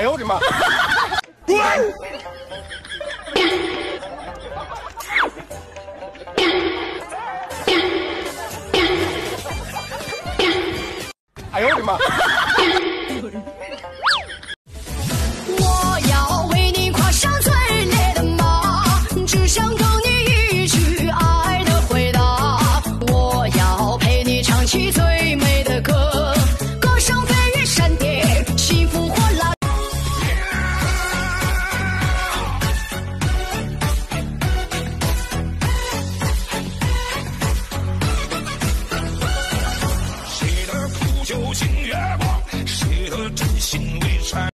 哎呦我的妈！哎呦我的妈！究竟月光，谁的真心未拆